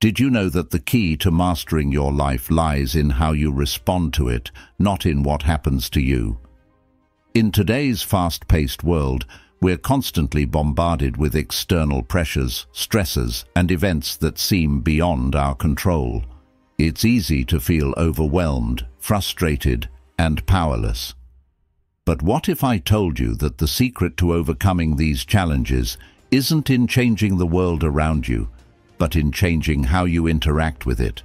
Did you know that the key to mastering your life lies in how you respond to it, not in what happens to you? In today's fast-paced world, we're constantly bombarded with external pressures, stresses, and events that seem beyond our control. It's easy to feel overwhelmed, frustrated, and powerless. But what if I told you that the secret to overcoming these challenges isn't in changing the world around you, but in changing how you interact with it.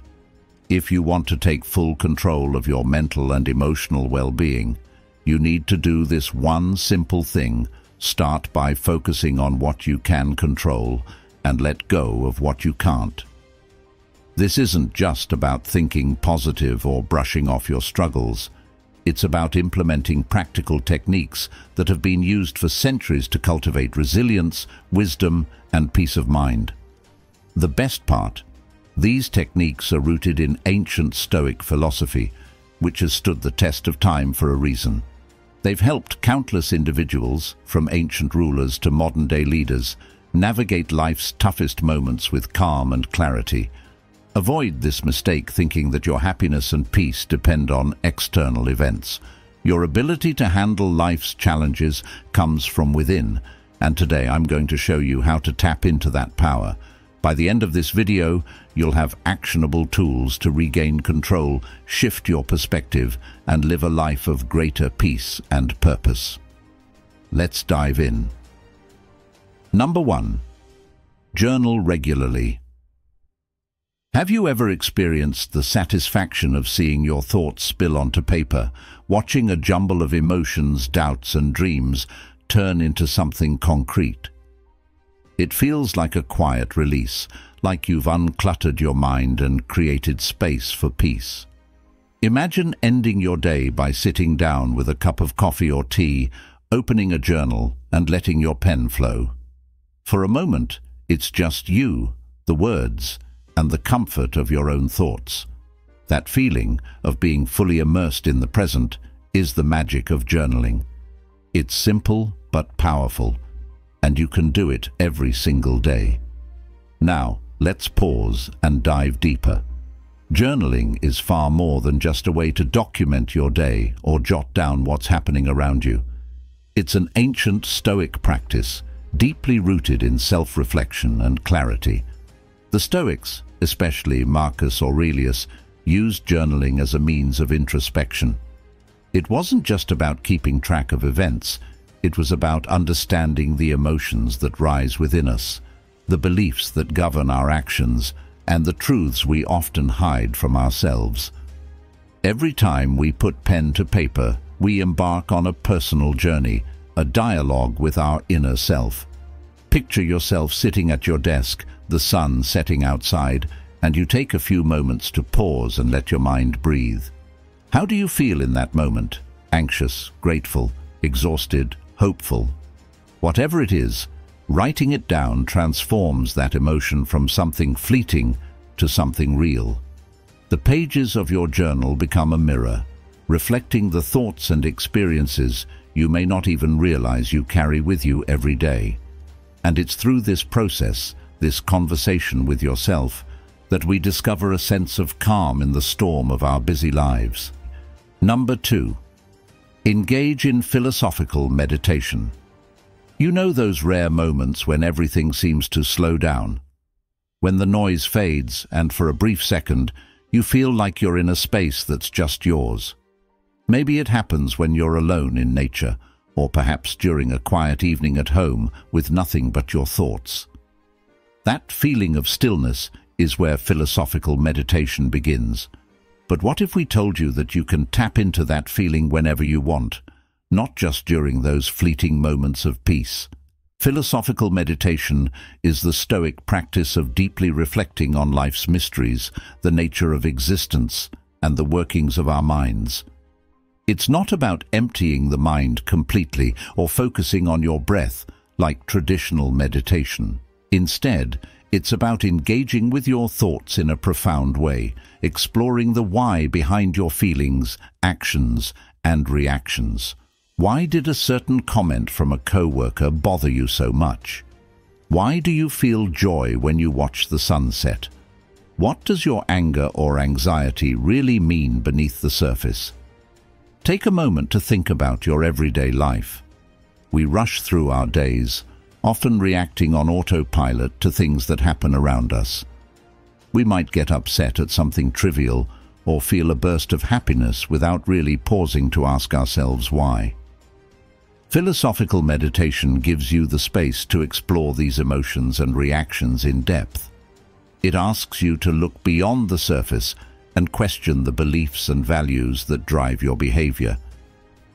If you want to take full control of your mental and emotional well-being, you need to do this one simple thing. Start by focusing on what you can control and let go of what you can't. This isn't just about thinking positive or brushing off your struggles. It's about implementing practical techniques that have been used for centuries to cultivate resilience, wisdom, and peace of mind. The best part, these techniques are rooted in ancient Stoic philosophy, which has stood the test of time for a reason. They've helped countless individuals, from ancient rulers to modern-day leaders, navigate life's toughest moments with calm and clarity. Avoid this mistake thinking that your happiness and peace depend on external events. Your ability to handle life's challenges comes from within, and today I'm going to show you how to tap into that power. By the end of this video, you'll have actionable tools to regain control, shift your perspective, and live a life of greater peace and purpose. Let's dive in. Number one, journal regularly. Have you ever experienced the satisfaction of seeing your thoughts spill onto paper, watching a jumble of emotions, doubts and dreams turn into something concrete? It feels like a quiet release, like you've uncluttered your mind and created space for peace. Imagine ending your day by sitting down with a cup of coffee or tea, opening a journal and letting your pen flow. For a moment, it's just you, the words, and the comfort of your own thoughts. That feeling of being fully immersed in the present is the magic of journaling. It's simple but powerful, and you can do it every single day. Now, let's pause and dive deeper. Journaling is far more than just a way to document your day or jot down what's happening around you. It's an ancient Stoic practice, deeply rooted in self-reflection and clarity. The Stoics, especially Marcus Aurelius, used journaling as a means of introspection. It wasn't just about keeping track of events, it was about understanding the emotions that rise within us, the beliefs that govern our actions, and the truths we often hide from ourselves. Every time we put pen to paper, we embark on a personal journey, a dialogue with our inner self. Picture yourself sitting at your desk, the sun setting outside, and you take a few moments to pause and let your mind breathe. How do you feel in that moment? Anxious, grateful, exhausted, hopeful. Whatever it is, writing it down transforms that emotion from something fleeting to something real. The pages of your journal become a mirror, reflecting the thoughts and experiences you may not even realize you carry with you every day. And it's through this process, this conversation with yourself, that we discover a sense of calm in the storm of our busy lives. Number two, Engage in philosophical meditation. You know those rare moments when everything seems to slow down? When the noise fades and for a brief second, you feel like you're in a space that's just yours. Maybe it happens when you're alone in nature, or perhaps during a quiet evening at home with nothing but your thoughts. That feeling of stillness is where philosophical meditation begins. But what if we told you that you can tap into that feeling whenever you want, not just during those fleeting moments of peace? Philosophical meditation is the Stoic practice of deeply reflecting on life's mysteries, the nature of existence, and the workings of our minds. It's not about emptying the mind completely or focusing on your breath like traditional meditation. Instead, it's about engaging with your thoughts in a profound way, exploring the why behind your feelings, actions, and reactions. Why did a certain comment from a co-worker bother you so much? Why do you feel joy when you watch the sunset? What does your anger or anxiety really mean beneath the surface? Take a moment to think about your everyday life. We rush through our days, often reacting on autopilot to things that happen around us. We might get upset at something trivial or feel a burst of happiness without really pausing to ask ourselves why. Philosophical meditation gives you the space to explore these emotions and reactions in depth. It asks you to look beyond the surface and question the beliefs and values that drive your behavior.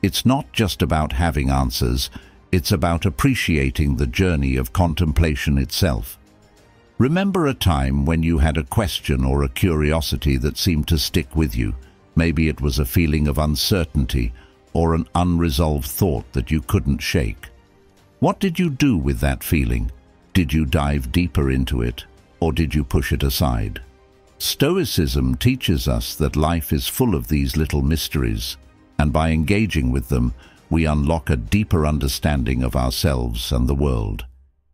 It's not just about having answers, it's about appreciating the journey of contemplation itself. Remember a time when you had a question or a curiosity that seemed to stick with you. Maybe it was a feeling of uncertainty or an unresolved thought that you couldn't shake. What did you do with that feeling? Did you dive deeper into it, or did you push it aside? Stoicism teaches us that life is full of these little mysteries, and by engaging with them, we unlock a deeper understanding of ourselves and the world.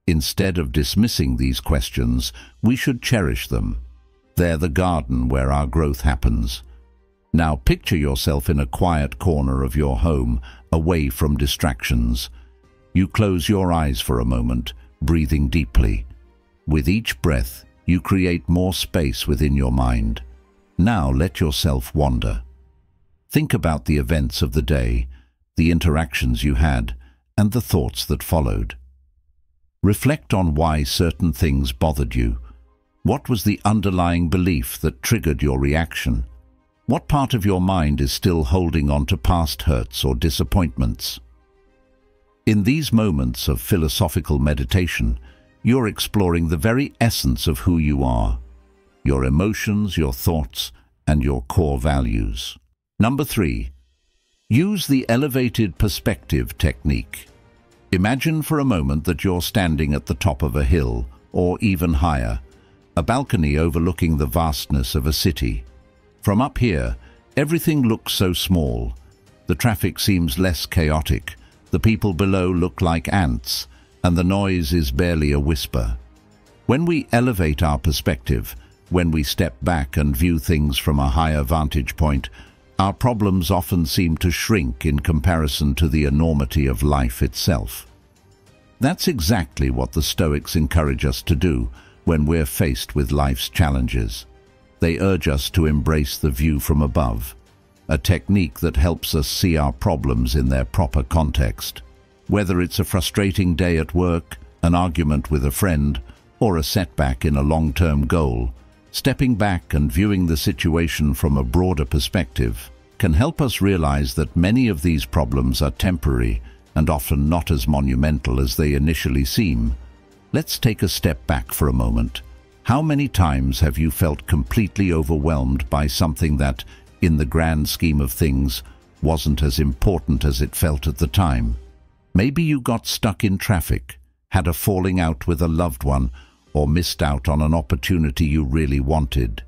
Instead of dismissing these questions, we should cherish them. They're the garden where our growth happens. Now picture yourself in a quiet corner of your home, away from distractions. You close your eyes for a moment, breathing deeply. With each breath, you create more space within your mind. Now let yourself wander. Think about the events of the day, the interactions you had, and the thoughts that followed. Reflect on why certain things bothered you. What was the underlying belief that triggered your reaction? What part of your mind is still holding on to past hurts or disappointments? In these moments of philosophical meditation, you're exploring the very essence of who you are, your emotions, your thoughts, and your core values. Number three, use the elevated perspective technique. Imagine for a moment that you're standing at the top of a hill, or even higher, a balcony overlooking the vastness of a city. From up here, everything looks so small. The traffic seems less chaotic, the people below look like ants, and the noise is barely a whisper. When we elevate our perspective, when we step back and view things from a higher vantage point, our problems often seem to shrink in comparison to the enormity of life itself. That's exactly what the Stoics encourage us to do when we're faced with life's challenges. They urge us to embrace the view from above, a technique that helps us see our problems in their proper context. Whether it's a frustrating day at work, an argument with a friend, or a setback in a long-term goal, Stepping back and viewing the situation from a broader perspective can help us realize that many of these problems are temporary and often not as monumental as they initially seem. Let's take a step back for a moment. How many times have you felt completely overwhelmed by something that, in the grand scheme of things, wasn't as important as it felt at the time? Maybe you got stuck in traffic, had a falling out with a loved one, or missed out on an opportunity you really wanted.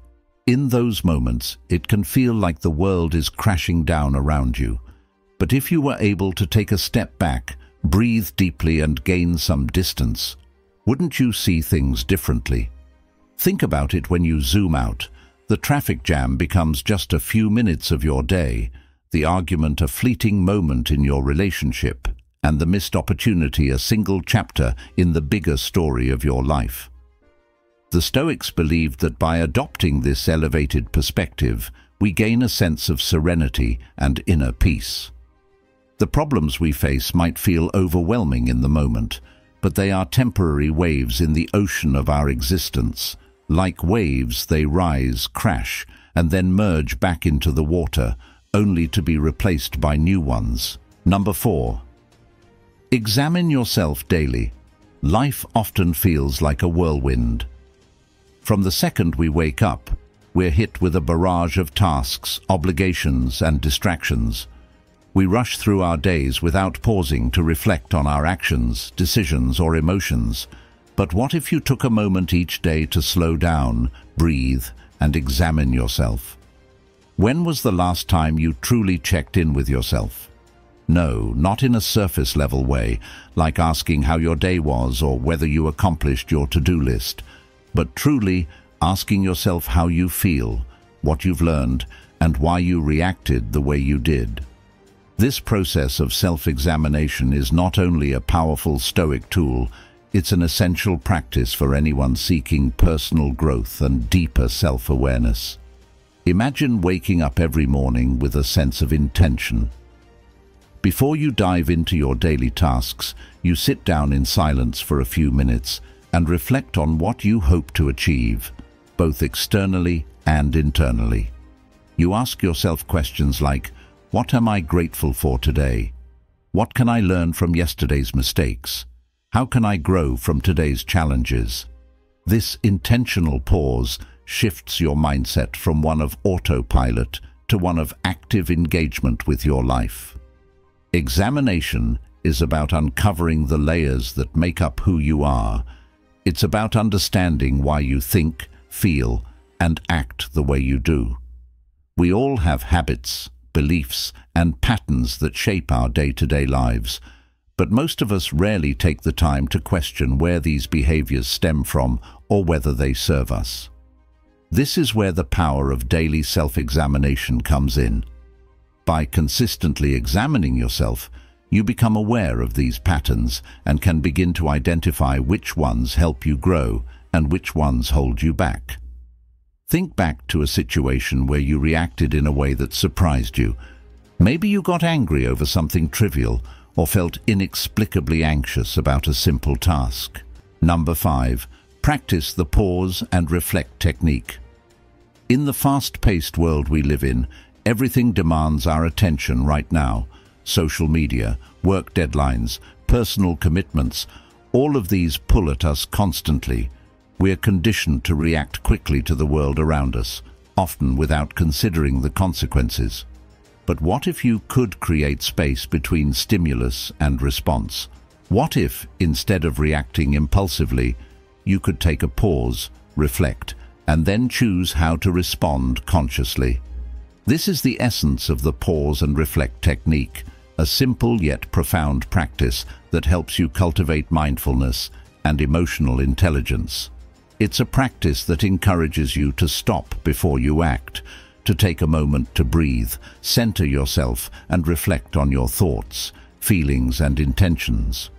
In those moments, it can feel like the world is crashing down around you. But if you were able to take a step back, breathe deeply and gain some distance, wouldn't you see things differently? Think about it when you zoom out. The traffic jam becomes just a few minutes of your day, the argument a fleeting moment in your relationship, and the missed opportunity a single chapter in the bigger story of your life. The Stoics believed that by adopting this elevated perspective, we gain a sense of serenity and inner peace. The problems we face might feel overwhelming in the moment, but they are temporary waves in the ocean of our existence. Like waves, they rise, crash, and then merge back into the water, only to be replaced by new ones. Number four, examine yourself daily. Life often feels like a whirlwind. From the second we wake up, we're hit with a barrage of tasks, obligations and distractions. We rush through our days without pausing to reflect on our actions, decisions or emotions. But what if you took a moment each day to slow down, breathe and examine yourself? When was the last time you truly checked in with yourself? No, not in a surface-level way, like asking how your day was or whether you accomplished your to-do list, but truly asking yourself how you feel, what you've learned, and why you reacted the way you did. This process of self-examination is not only a powerful Stoic tool, it's an essential practice for anyone seeking personal growth and deeper self-awareness. Imagine waking up every morning with a sense of intention. Before you dive into your daily tasks, you sit down in silence for a few minutes and reflect on what you hope to achieve, both externally and internally. You ask yourself questions like, what am I grateful for today? What can I learn from yesterday's mistakes? How can I grow from today's challenges? This intentional pause shifts your mindset from one of autopilot to one of active engagement with your life. Examination is about uncovering the layers that make up who you are. It's about understanding why you think, feel, and act the way you do. We all have habits, beliefs, and patterns that shape our day-to-day -day lives, but most of us rarely take the time to question where these behaviors stem from or whether they serve us. This is where the power of daily self-examination comes in. By consistently examining yourself, you become aware of these patterns and can begin to identify which ones help you grow and which ones hold you back. Think back to a situation where you reacted in a way that surprised you. Maybe you got angry over something trivial or felt inexplicably anxious about a simple task. Number 5. Practice the pause and reflect technique. In the fast-paced world we live in, everything demands our attention right now. Social media, work deadlines, personal commitments, all of these pull at us constantly. We're conditioned to react quickly to the world around us, often without considering the consequences. But what if you could create space between stimulus and response? What if, instead of reacting impulsively, you could take a pause, reflect, and then choose how to respond consciously? This is the essence of the pause and reflect technique, a simple yet profound practice that helps you cultivate mindfulness and emotional intelligence. It's a practice that encourages you to stop before you act, to take a moment to breathe, center yourself and reflect on your thoughts, feelings and intentions.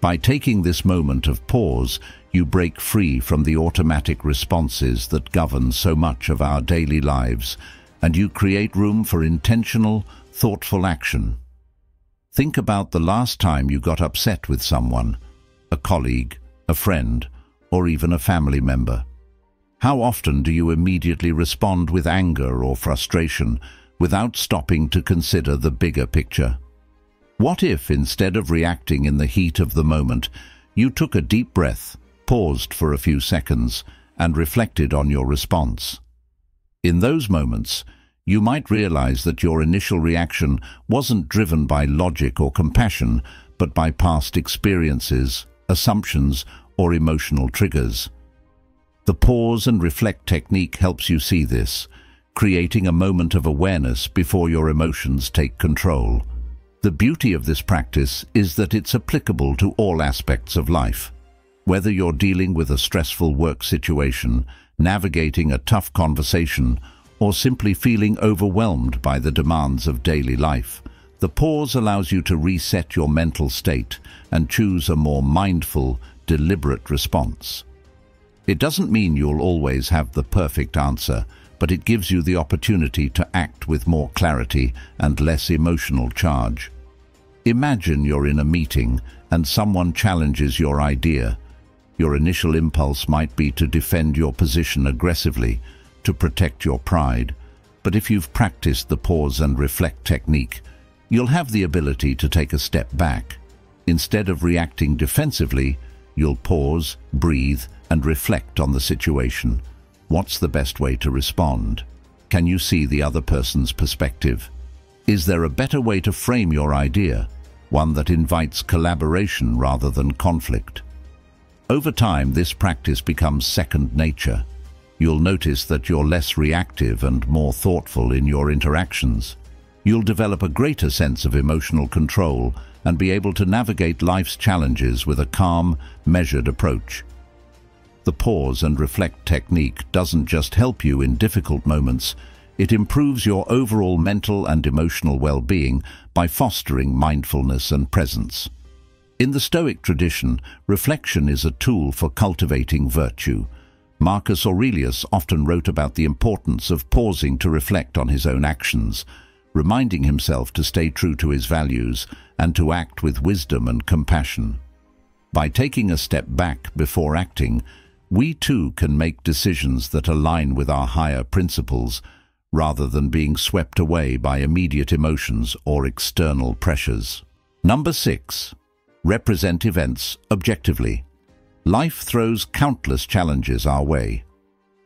By taking this moment of pause, you break free from the automatic responses that govern so much of our daily lives, and you create room for intentional, thoughtful action. Think about the last time you got upset with someone, a colleague, a friend, or even a family member. How often do you immediately respond with anger or frustration without stopping to consider the bigger picture? What if, instead of reacting in the heat of the moment, you took a deep breath, paused for a few seconds, and reflected on your response? In those moments, you might realize that your initial reaction wasn't driven by logic or compassion, but by past experiences, assumptions, or emotional triggers. The pause and reflect technique helps you see this, creating a moment of awareness before your emotions take control. The beauty of this practice is that it's applicable to all aspects of life. Whether you're dealing with a stressful work situation, navigating a tough conversation, or simply feeling overwhelmed by the demands of daily life, the pause allows you to reset your mental state and choose a more mindful, deliberate response. It doesn't mean you'll always have the perfect answer, but it gives you the opportunity to act with more clarity and less emotional charge. Imagine you're in a meeting and someone challenges your idea. Your initial impulse might be to defend your position aggressively, to protect your pride. But if you've practiced the pause and reflect technique, you'll have the ability to take a step back. Instead of reacting defensively, you'll pause, breathe, and reflect on the situation. What's the best way to respond? Can you see the other person's perspective? Is there a better way to frame your idea, one that invites collaboration rather than conflict? Over time, this practice becomes second nature. You'll notice that you're less reactive and more thoughtful in your interactions. You'll develop a greater sense of emotional control and be able to navigate life's challenges with a calm, measured approach. The pause and reflect technique doesn't just help you in difficult moments, it improves your overall mental and emotional well-being by fostering mindfulness and presence. In the Stoic tradition, reflection is a tool for cultivating virtue. Marcus Aurelius often wrote about the importance of pausing to reflect on his own actions, reminding himself to stay true to his values and to act with wisdom and compassion. By taking a step back before acting, we too can make decisions that align with our higher principles rather than being swept away by immediate emotions or external pressures. Number six, represent events objectively. Life throws countless challenges our way.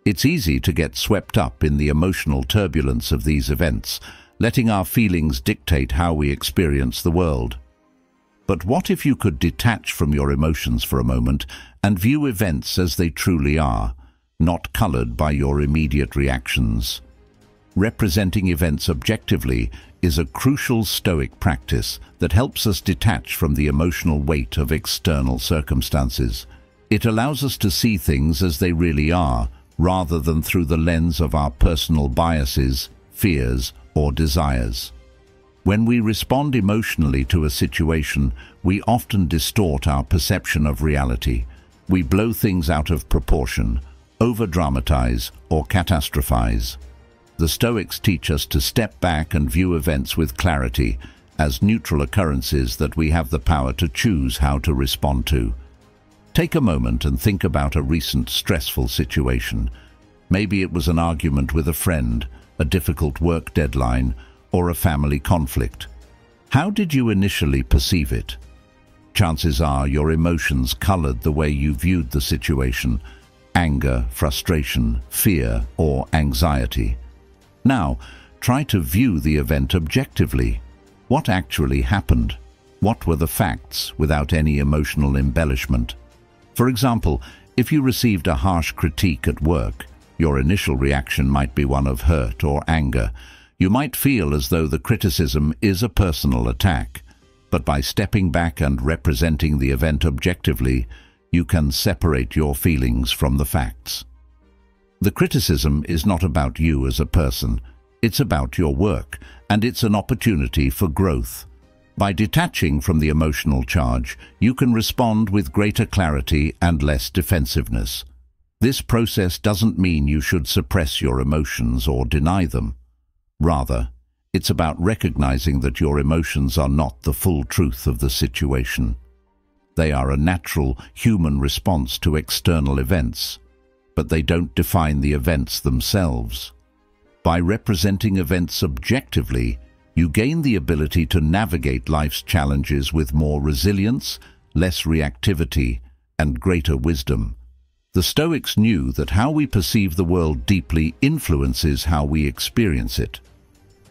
It's easy to get swept up in the emotional turbulence of these events, letting our feelings dictate how we experience the world. But what if you could detach from your emotions for a moment and view events as they truly are, not colored by your immediate reactions? Representing events objectively is a crucial Stoic practice that helps us detach from the emotional weight of external circumstances. It allows us to see things as they really are, rather than through the lens of our personal biases, fears, or desires. When we respond emotionally to a situation, we often distort our perception of reality. We blow things out of proportion, over-dramatize, or catastrophize. The Stoics teach us to step back and view events with clarity as neutral occurrences that we have the power to choose how to respond to. Take a moment and think about a recent stressful situation. Maybe it was an argument with a friend, a difficult work deadline, or a family conflict. How did you initially perceive it? Chances are your emotions colored the way you viewed the situation, anger, frustration, fear, or anxiety. Now, try to view the event objectively. What actually happened? What were the facts without any emotional embellishment? For example, if you received a harsh critique at work, your initial reaction might be one of hurt or anger. You might feel as though the criticism is a personal attack, but by stepping back and representing the event objectively, you can separate your feelings from the facts. The criticism is not about you as a person, it's about your work, and it's an opportunity for growth. By detaching from the emotional charge, you can respond with greater clarity and less defensiveness. This process doesn't mean you should suppress your emotions or deny them. Rather, it's about recognizing that your emotions are not the full truth of the situation. They are a natural human response to external events, but they don't define the events themselves. By representing events objectively, you gain the ability to navigate life's challenges with more resilience, less reactivity, and greater wisdom. The Stoics knew that how we perceive the world deeply influences how we experience it.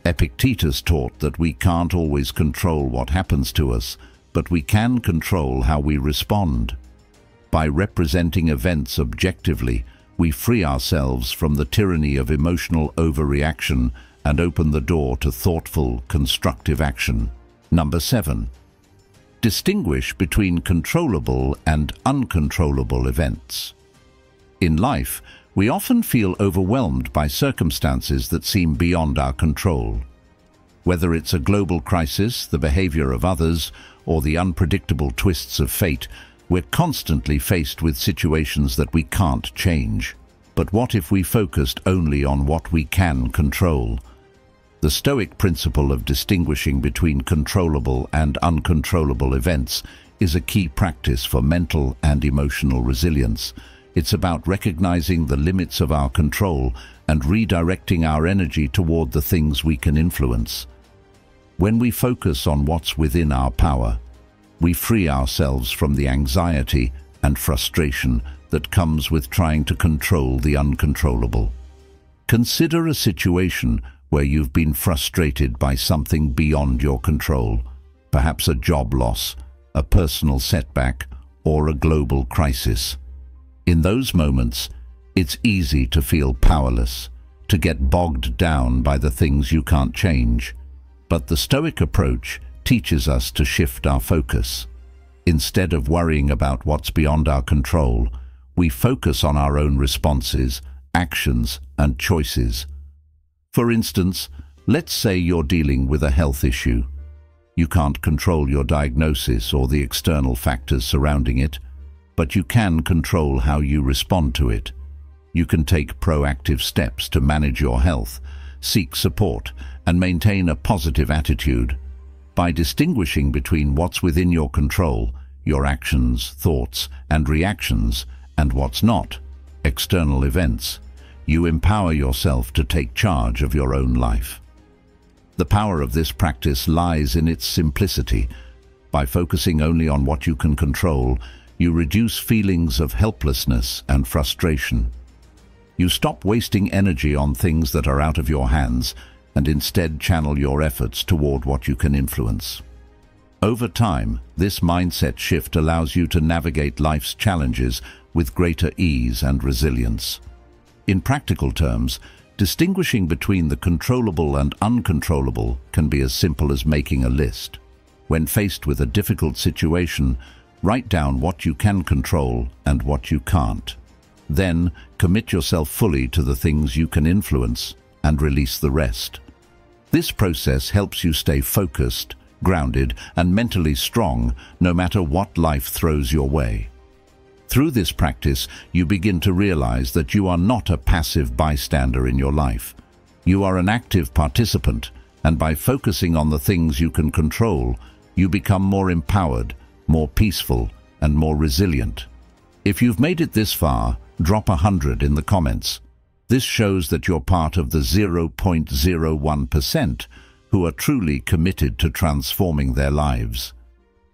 Epictetus taught that we can't always control what happens to us, but we can control how we respond. By representing events objectively, we free ourselves from the tyranny of emotional overreaction and open the door to thoughtful, constructive action. Number seven, distinguish between controllable and uncontrollable events. In life, we often feel overwhelmed by circumstances that seem beyond our control. Whether it's a global crisis, the behavior of others, or the unpredictable twists of fate, we're constantly faced with situations that we can't change. But what if we focused only on what we can control? The Stoic principle of distinguishing between controllable and uncontrollable events is a key practice for mental and emotional resilience. It's about recognizing the limits of our control and redirecting our energy toward the things we can influence. When we focus on what's within our power, we free ourselves from the anxiety and frustration that comes with trying to control the uncontrollable. Consider a situation where you've been frustrated by something beyond your control, perhaps a job loss, a personal setback, or a global crisis. In those moments, it's easy to feel powerless, to get bogged down by the things you can't change. But the Stoic approach teaches us to shift our focus. Instead of worrying about what's beyond our control, we focus on our own responses, actions and choices. For instance, let's say you're dealing with a health issue. You can't control your diagnosis or the external factors surrounding it, but you can control how you respond to it. You can take proactive steps to manage your health, seek support, and maintain a positive attitude. By distinguishing between what's within your control, your actions, thoughts, and reactions, and what's not, external events, you empower yourself to take charge of your own life. The power of this practice lies in its simplicity. By focusing only on what you can control, you reduce feelings of helplessness and frustration. You stop wasting energy on things that are out of your hands and instead channel your efforts toward what you can influence. Over time, this mindset shift allows you to navigate life's challenges with greater ease and resilience. In practical terms, distinguishing between the controllable and uncontrollable can be as simple as making a list. When faced with a difficult situation, write down what you can control and what you can't. Then, commit yourself fully to the things you can influence and release the rest. This process helps you stay focused, grounded and mentally strong no matter what life throws your way. Through this practice, you begin to realize that you are not a passive bystander in your life. You are an active participant, and by focusing on the things you can control, you become more empowered, more peaceful, and more resilient. If you've made it this far, drop a hundred in the comments. This shows that you're part of the 0.01% who are truly committed to transforming their lives.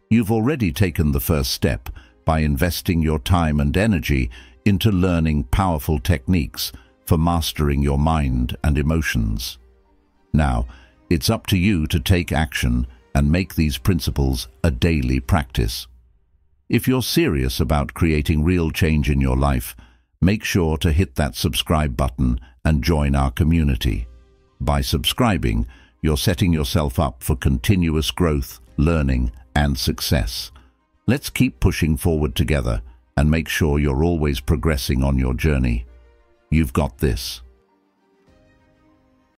You've already taken the first step by investing your time and energy into learning powerful techniques for mastering your mind and emotions. Now, it's up to you to take action and make these principles a daily practice. If you're serious about creating real change in your life, make sure to hit that subscribe button and join our community. By subscribing, you're setting yourself up for continuous growth, learning and success. Let's keep pushing forward together and make sure you're always progressing on your journey. You've got this.